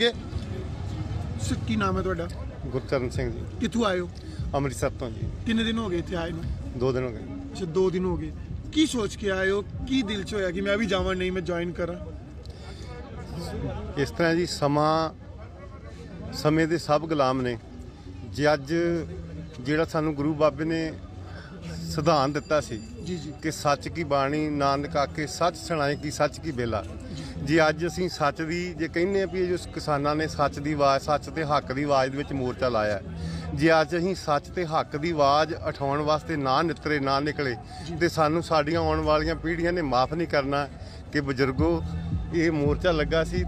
ਇਹ ਸ- ਕੀ ਨਾਮ ਹੈ ਤੁਹਾਡਾ? ਗੁਰਚਰਨ ਸਿੰਘ ਜੀ। ਕਿੱਥੋਂ ਆਏ ਹੋ? ਅੰਮ੍ਰਿਤਸਰ ਤੋਂ ਜੀ। ਕਿੰਨੇ ਦਿਨ ਹੋ ਗਏ ਇੱਥੇ ਆਏ ਨੂੰ? ਦੋ ਦਿਨ ਹੋ ਗਏ। ਅੱਛਾ 2 ਦਿਨ ਹੋ ਗਏ। ਕੀ ਸੋਚ ਕੇ ਆਏ ਹੋ? ਕੀ ਦਿਲ 'ਚ ਹੋਇਆ ਕਿ ਮੈਂ ਵੀ ਜਾਵਾਂ ਨਹੀਂ ਮੈਂ ਜੁਆਇਨ ਕਰਾਂ? ਇਸ ਤਰ੍ਹਾਂ ਜੀ ਸਮਾਂ ਸਮੇਂ ਦੇ ਸਭ ਗੁਲਾਮ ਨੇ। ਜੇ ਅੱਜ ਜਿਹੜਾ ਸਾਨੂੰ ਗੁਰੂ ਬਾਬੇ ਨੇ ਸਿਧਾਂਤ ਦਿੱਤਾ ਸੀ ਜੀ ਜੀ। ਕਿ ਸੱਚ ਕੀ ਬਾਣੀ ਨਾਨਕ ਆਕੇ ਸੱਚ ਸੁਣਾਏ ਕੀ ਸੱਚ ਕੀ ਬੇਲਾ। ਜੇ ਅੱਜ ਅਸੀਂ ਸੱਚ ਦੀ ਜੇ ਕਹਿੰਦੇ ਆ ਵੀ ਇਹ ਜੋ ਕਿਸਾਨਾਂ ਨੇ ਸੱਚ ਦੀ ਆਵਾਜ਼ ਸੱਚ ਤੇ ਹੱਕ ਦੀ ਆਵਾਜ਼ ਦੇ ਵਿੱਚ ਮੋਰਚਾ ਲਾਇਆ ਹੈ, ਜੇ ਅੱਜ ਅਸੀਂ ਸੱਚ ਤੇ ਹੱਕ ਦੀ ਆਵਾਜ਼ ਉਠਾਉਣ ਵਾਸਤੇ ਨਾ ਨਿਤਰੇ ਨਾ ਨਿਕਲੇ ਤੇ ਸਾਨੂੰ ਸਾਡੀਆਂ ਆਉਣ ਵਾਲੀਆਂ ਪੀੜ੍ਹੀਆਂ ਨੇ ਮਾਫ ਨਹੀਂ ਕਰਨਾ ਕਿ ਬਜ਼ੁਰਗੋ ਇਹ ਮੋਰਚਾ ਲੱਗਾ ਸੀ।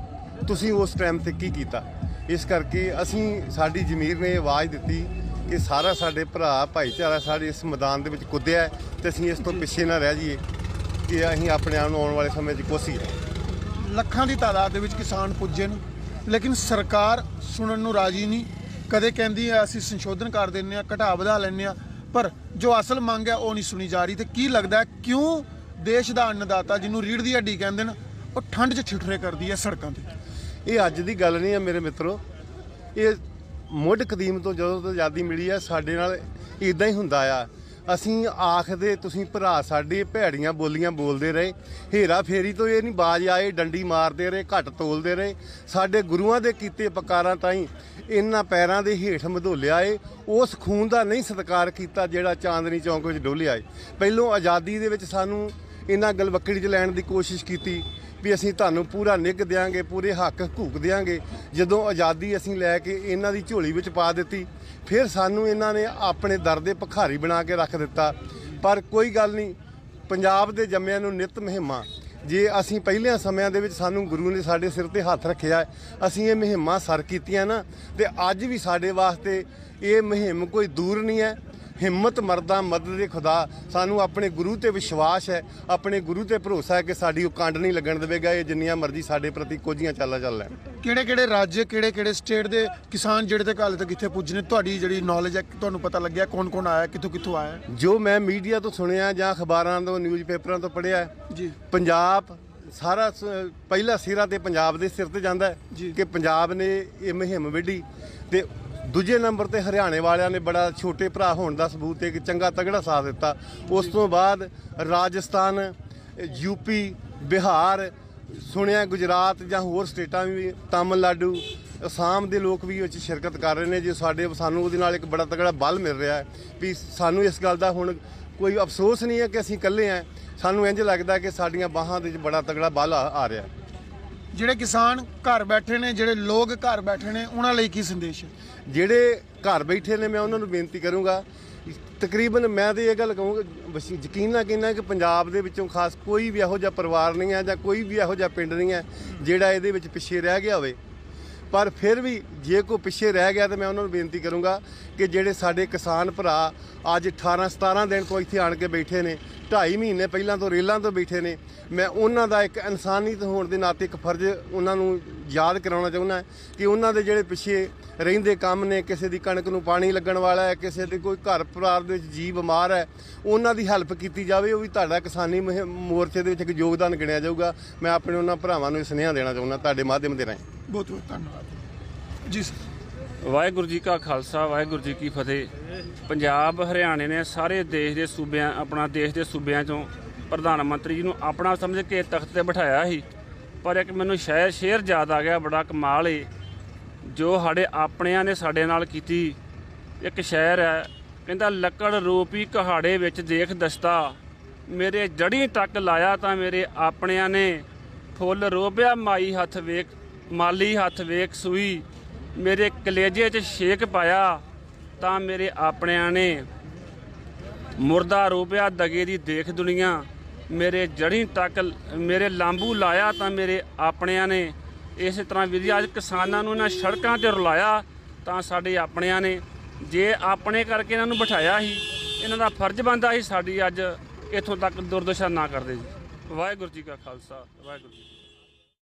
ਤੁਸੀਂ ਉਸ ਟਾਈਮ ਤੇ ਕੀ ਕੀਤਾ? ਇਸ ਕਰਕੇ ਅਸੀਂ ਸਾਡੀ ਜ਼ਮੀਰ ਨੇ ਇਹ ਆਵਾਜ਼ ਦਿੱਤੀ ਕਿ ਸਾਰਾ ਸਾਡੇ ਭਰਾ ਭਾਈਚਾਰਾ ਸਾਡੇ ਇਸ ਮੈਦਾਨ ਦੇ ਵਿੱਚ ਕੁੱਦਿਆ ਹੈ ਤੇ ਅਸੀਂ ਇਸ ਤੋਂ ਪਿੱਛੇ ਨਾ ਰਹਿ ਜਾਈਏ। ਕਿ ਅਸੀਂ ਆਪਣੇ ਆਪ ਨੂੰ ਆਉਣ ਵਾਲੇ ਸਮੇਂ 'ਚ ਕੋਸੀ ਲੱਖਾਂ ਦੀ ਤਾਦਾਦ ਦੇ ਵਿੱਚ ਕਿਸਾਨ ਪੁੱਜੇ ਨੇ। ਲੇਕਿਨ ਸਰਕਾਰ ਸੁਣਨ ਨੂੰ ਰਾਜੀ ਨਹੀਂ। ਕਦੇ ਕਹਿੰਦੀ ਹੈ, ਅਸੀਂ ਸੰਸ਼ੋਧਨ ਕਰ ਦਿੰਨੇ ਆ ਘਟਾ ਵਧਾ ਲੈਂਦੇ ਆ ਪਰ ਜੋ ਅਸਲ ਮੰਗ ਹੈ, ਉਹ ਨਹੀਂ ਸੁਣੀ ਜਾ ਰਹੀ। ਤੇ ਕੀ ਲੱਗਦਾ ਕਿਉਂ ਦੇਸ਼ ਦਾ ਅੰਨਦਾਤਾ, ਜਿਹਨੂੰ ਰੀੜ ਦੀ ਹੱਡੀ ਕਹਿੰਦੇ ਨੇ, ਉਹ ਠੰਡ 'ਚ ਠਿਠਰੇ ਕਰਦੀ ਹੈ ਸੜਕਾਂ ਤੇ? ਇਹ ਅੱਜ ਦੀ ਗੱਲ ਨਹੀਂ ਹੈ ਮੇਰੇ ਮਿੱਤਰੋ। ਇਹ ਮੁੱਢ ਕਦੀਮ ਤੋਂ ਜਦੋਂ ਤੋਂ ਆਜ਼ਾਦੀ ਮਿਲੀ ਹੈ, ਸਾਡੇ ਨਾਲ ਇਦਾਂ ਹੀ ਹੁੰਦਾ ਆ। ਅਸੀਂ ਆਖਦੇ, ਤੁਸੀਂ ਭਰਾ ਸਾਡੇ ਭੈੜੀਆਂ ਬੋਲੀਆਂ ਬੋਲਦੇ ਰਹੇ। ਹੇਰਾ ਫੇਰੀ ਤੋਂ ਇਹ ਨਹੀਂ ਬਾਜ ਆਏ, ਡੰਡੀ ਮਾਰਦੇ ਰਹੇ, ਘੱਟ ਤੋਲਦੇ ਰਹੇ। ਸਾਡੇ ਗੁਰੂਆਂ ਦੇ ਕੀਤੇ ਪਕਾਰਾਂ ਤਾਈਂ ਇਹਨਾਂ ਪੈਰਾਂ ਦੇ ਹੇਠ ਮਧੋਲਿਆ ਏ ਉਸ ਖੂਨ ਦਾ ਨਹੀਂ ਸਤਿਕਾਰ ਕੀਤਾ ਜਿਹੜਾ ਚਾਂਦਨੀ ਚੌਂਕ ਵਿੱਚ ਡੋਲਿਆ ਏ। ਪਹਿਲੋਂ ਆਜ਼ਾਦੀ ਦੇ ਵਿੱਚ ਸਾਨੂੰ ਇਹਨਾਂ ਗਲਵੱਕੜੀ 'ਚ ਲੈਣ ਦੀ ਕੋਸ਼ਿਸ਼ ਕੀਤੀ। ਵੀ ਅਸੀਂ ਤੁਹਾਨੂੰ ਪੂਰਾ ਨਿੱਘ ਦਿਆਂਗੇ, ਪੂਰੇ ਹੱਕ ਹਕੂਕ ਦਿਆਂਗੇ। ਜਦੋਂ ਆਜ਼ਾਦੀ ਅਸੀਂ ਲੈ ਕੇ ਇਹਨਾਂ ਦੀ ਝੋਲੀ ਵਿੱਚ ਪਾ ਦਿੱਤੀ, ਫਿਰ ਸਾਨੂੰ ਇਹਨਾਂ ਨੇ ਆਪਣੇ ਦਰ ਦੇ ਭਖਾਰੀ ਬਣਾ ਕੇ ਰੱਖ ਦਿੱਤਾ। ਪਰ ਕੋਈ ਗੱਲ ਨਹੀਂ, ਪੰਜਾਬ ਦੇ ਜੰਮਿਆਂ ਨੂੰ ਨਿਤ ਮਹਿਮਾ। ਜੇ ਅਸੀਂ ਪਹਿਲਿਆਂ ਸਮਿਆਂ ਦੇ ਵਿੱਚ ਸਾਨੂੰ ਗੁਰੂ ਨੇ ਸਾਡੇ ਸਿਰ ਤੇ ਹੱਥ ਰੱਖਿਆ, ਅਸੀਂ ਇਹ ਮੁਹਿੰਮਾਂ ਸਰ ਕੀਤੀਆਂ ਨਾ, ਤੇ ਅੱਜ ਵੀ ਸਾਡੇ ਵਾਸਤੇ ਇਹ ਮੁਹਿੰਮ ਕੋਈ ਦੂਰ ਨਹੀਂ ਹੈ। ਹਿੰਮਤ ਮਰਦਾ ਮਦਦ ਦੇ ਖੁਦਾ ਸਾਨੂੰ ਆਪਣੇ ਗੁਰੂ ਤੇ ਵਿਸ਼ਵਾਸ ਹੈ ਆਪਣੇ ਗੁਰੂ ਤੇ ਭਰੋਸਾ ਹੈ ਕਿ ਸਾਡੀ ਉਹ ਕੰਡ ਨਹੀਂ ਲੱਗਣ ਦੇਵੇਗਾ ਇਹ ਜਿੰਨੀਆਂ ਮਰਜ਼ੀ ਸਾਡੇ ਪ੍ਰਤੀ ਕੋਝੀਆਂ ਚਾਲਾਂ ਚੱਲ ਲੈਣ ਕਿਹੜੇ ਕਿਹੜੇ ਰਾਜ ਕਿਹੜੇ ਕਿਹੜੇ ਸਟੇਟ ਦੇ ਕਿਸਾਨ ਜਿਹੜੇ ਤੱਕ ਹਾਲੇ ਤੱਕ ਇੱਥੇ ਪੁੱਜਨੇ ਤੁਹਾਡੀ ਜਿਹੜੀ ਨੌਲੇਜ ਹੈ ਤੁਹਾਨੂੰ ਪਤਾ ਲੱਗਿਆ ਕੌਣ ਕੌਣ ਆਇਆ ਕਿੱਥੋਂ ਕਿੱਥੋਂ ਆਇਆ? ਜੋ ਮੈਂ ਮੀਡੀਆ ਤੋਂ ਸੁਣਿਆ ਜਾਂ ਅਖਬਾਰਾਂ ਤੋਂ ਨਿਊਜ਼ ਪੇਪਰਾਂ ਤੋਂ ਪੜ੍ਹਿਆ ਜੀ। ਪੰਜਾਬ ਸਾਰਾ ਪਹਿਲਾ ਸਿਰਾ ਤੇ ਪੰਜਾਬ ਦੇ ਸਿਰ ਤੇ ਜਾਂਦਾ। ਕਿ ਪੰਜਾਬ ਨੇ ਇਹ ਮੁਹਿੰਮ ਵਿੱਢੀ ਤੇ ਦੂਜੇ ਨੰਬਰ ਤੇ ਹਰਿਆਣੇ ਵਾਲਿਆਂ ਨੇ ਬੜਾ ਛੋਟੇ ਭਰਾ ਹੋਣ ਦਾ ਸਬੂਤ ਇੱਕ ਚੰਗਾ ਤਗੜਾ ਸਾਥ ਦਿੱਤਾ। ਉਸ ਤੋਂ ਬਾਅਦ ਰਾਜਸਥਾਨ ਯੂਪੀ ਬਿਹਾਰ, ਸੁਣਿਆ ਗੁਜਰਾਤ ਜਾਂ ਹੋਰ ਸਟੇਟਾਂ ਵੀ, ਤਾਮਿਲਨਾਡੂ, ਅਸਾਮ ਦੇ ਲੋਕ ਵੀ ਉਹ 'ਚ ਸ਼ਿਰਕਤ ਕਰ ਰਹੇ ਨੇ। ਜੇ ਸਾਡੇ, ਸਾਨੂੰ ਉਹਦੇ ਨਾਲ ਇੱਕ ਬੜਾ ਤਗੜਾ ਬਲ ਮਿਲ ਰਿਹਾ ਹੈ ਵੀ ਸਾਨੂੰ ਇਸ ਗੱਲ ਦਾ ਹੁਣ ਕੋਈ ਅਫਸੋਸ ਨਹੀਂ ਹੈ ਕਿ ਅਸੀਂ ਇਕੱਲੇ ਹਾਂ। ਸਾਨੂੰ ਇੰਜ ਲੱਗਦਾ ਕਿ ਸਾਡੀਆਂ ਬਾਹਾਂ ਦੇ ਵਿੱਚ ਬੜਾ ਤਗੜਾ ਬਲ ਆ ਆ ਰਿਹਾ ਹੈ। ਜਿਹੜੇ ਕਿਸਾਨ ਘਰ ਬੈਠੇ ਨੇ, ਜਿਹੜੇ ਲੋਕ ਘਰ ਬੈਠੇ ਨੇ, ਉਹਨਾਂ ਲਈ ਕੀ ਸੰਦੇਸ਼ ਹੈ? ਜਿਹੜੇ ਘਰ ਬੈਠੇ ਨੇ, ਮੈਂ ਉਹਨਾਂ ਨੂੰ ਬੇਨਤੀ ਕਰੂੰਗਾ, ਤਕਰੀਬਨ ਮੈਂ ਤੇ ਇਹ ਗੱਲ ਕਹੂੰਗਾ ਯਕੀਨ ਨਾ ਕਹਿੰਦਾ ਕਿ ਪੰਜਾਬ ਦੇ ਵਿੱਚੋਂ ਖਾਸ ਕੋਈ ਵੀ ਇਹੋ ਜਿਹਾ ਪਰਿਵਾਰ ਨਹੀਂ ਹੈ ਜਾਂ ਕੋਈ ਵੀ ਇਹੋ ਜਿਹਾ ਪਿੰਡ ਨਹੀਂ ਹੈ ਜਿਹੜਾ ਇਹਦੇ ਵਿੱਚ ਪਿੱਛੇ ਰਹਿ ਗਿਆ ਹੋਵੇ। ਪਰ ਫਿਰ ਵੀ ਜੇ ਕੋਈ ਪਿੱਛੇ ਰਹਿ ਗਿਆ ਤਾਂ ਮੈਂ ਉਹਨਾਂ ਨੂੰ ਬੇਨਤੀ ਕਰੂੰਗਾ ਕਿ ਜਿਹੜੇ ਸਾਡੇ ਕਿਸਾਨ ਭਰਾ ਅੱਜ 18 17 ਦਿਨ ਤੋਂ ਇੱਥੇ ਆਣ ਕੇ ਬੈਠੇ ਨੇ 2.5 ਮਹੀਨੇ ਪਹਿਲਾਂ ਤੋਂ ਰੇਲਾਂ ਤੋਂ ਬੈਠੇ ਨੇ, ਮੈਂ ਉਹਨਾਂ ਦਾ ਇੱਕ ਇਨਸਾਨੀਅਤ ਹੋਣ ਦੇ ਨਾਤੇ ਇੱਕ ਫਰਜ਼ ਉਹਨਾਂ ਨੂੰ ਯਾਦ ਕਰਾਉਣਾ ਚਾਹੁੰਦਾ ਕਿ ਉਹਨਾਂ ਦੇ ਜਿਹੜੇ ਪਿੱਛੇ ਰਹਿੰਦੇ ਕੰਮ ਨੇ ਕਿਸੇ ਦੀ ਕਣਕ ਨੂੰ ਪਾਣੀ ਲੱਗਣ ਵਾਲਾ ਹੈ ਕਿਸੇ ਦੇ ਕੋਈ ਘਰ ਪਰਿਵਾਰ ਦੇ ਵਿੱਚ ਜੀ ਬਿਮਾਰ ਹੈ ਉਹਨਾਂ ਦੀ ਹੈਲਪ ਕੀਤੀ ਜਾਵੇ ਉਹ ਵੀ ਤੁਹਾਡਾ ਕਿਸਾਨੀ ਮੋਰਚੇ ਦੇ ਵਿੱਚ ਇੱਕ ਯੋਗਦਾਨ ਗਿਣਿਆ ਜਾਊਗਾ। ਮੈਂ ਆਪਣੇ ਉਹਨਾਂ ਭਰਾਵਾਂ ਨੂੰ ਸੁਨੇਹਾ ਦੇਣਾ ਚਾਹੁੰਦਾ ਤੁਹਾਡੇ ਮਾਧਿਅਮ ਦੇ ਰਾਹੀਂ। ਬਹੁਤ ਬਹੁਤ ਧੰਨਵਾਦ। ਜੀ ਸਰ। ਵਾਹਿਗੁਰੂ ਜੀ ਕਾ ਖਾਲਸਾ ਵਾਹਿਗੁਰੂ ਜੀ ਕੀ ਫਤਿਹ। ਪੰਜਾਬ ਹਰਿਆਣੇ ਨੇ ਸਾਰੇ ਦੇਸ਼ ਦੇ ਸੂਬਿਆਂ ਆਪਣਾ ਦੇਸ਼ ਦੇ ਸੂਬਿਆਂ ਚੋਂ ਪ੍ਰਧਾਨ ਮੰਤਰੀ ਜੀ ਨੂੰ ਆਪਣਾ ਸਮਝ ਕੇ ਤਖਤ ਤੇ ਬਿਠਾਇਆ ਸੀ। ਪਰ ਇੱਕ ਮੈਨੂੰ ਸ਼ਾਇਦ ਸ਼ੇਰ ਯਾਦ ਆ ਗਿਆ, ਬੜਾ ਕਮਾਲ ਏ। ਜੋ ਸਾਡੇ ਆਪਣਿਆਂ ਨੇ ਸਾਡੇ ਨਾਲ ਕੀਤੀ, ਇੱਕ ਸ਼ਾਇਰ ਹੈ, ਕਹਿੰਦਾ ਲੱਕੜ ਰੂਪੀ ਕਹਾੜੇ ਵਿੱਚ ਦੇਖ ਦਸਤਾ। ਮੇਰੇ ਜੜੀ ਤੱਕ ਲਾਇਆ ਤਾਂ ਮੇਰੇ ਆਪਣਿਆਂ ਨੇ, ਫੁੱਲ ਰੋਬਿਆ ਮਾਈ ਹੱਥ ਵੇਖ, ਮਾਲੀ ਹੱਥ ਵੇਖ ਸੂਈ। ਮੇਰੇ ਕਲੇਜੇ 'ਚ ਛੇਕ ਪਾਇਆ ਤਾਂ ਮੇਰੇ ਆਪਣਿਆਂ ਨੇ, ਮੁਰਦਾ ਰੋਬਿਆ ਦਗੇ ਦੀ ਦੇਖ ਦੁਨੀਆ। ਮੇਰੇ ਜੜੀ ਤੱਕ ਮੇਰੇ ਲਾਂਬੂ ਲਾਇਆ ਤਾਂ ਮੇਰੇ ਆਪਣਿਆਂ ਨੇ। ਇਸੇ ਤਰ੍ਹਾਂ ਵੀਰ ਜੀ, ਅੱਜ ਕਿਸਾਨਾਂ ਨੂੰ ਇਹਨਾਂ ਸੜਕਾਂ ਤੇ ਰੁਲਾਇਆ ਤਾਂ ਸਾਡੇ ਆਪਣਿਆਂ ਨੇ। ਜੇ ਆਪਣੇ ਕਰਕੇ ਇਹਨਾਂ ਨੂੰ ਬਿਠਾਇਆ ਸੀ, ਇਹਨਾਂ ਦਾ ਫਰਜ਼ ਬਣਦਾ ਸੀ ਸਾਡੀ ਅੱਜ ਇੱਥੋਂ ਤੱਕ ਦੁਰਦਸ਼ਾ ਨਾ ਕਰਦੇ ਜੀ। ਵਾਹਿਗੁਰੂ ਜੀ ਕਾ ਖਾਲਸਾ, ਵਾਹਿਗੁਰੂ ਜੀ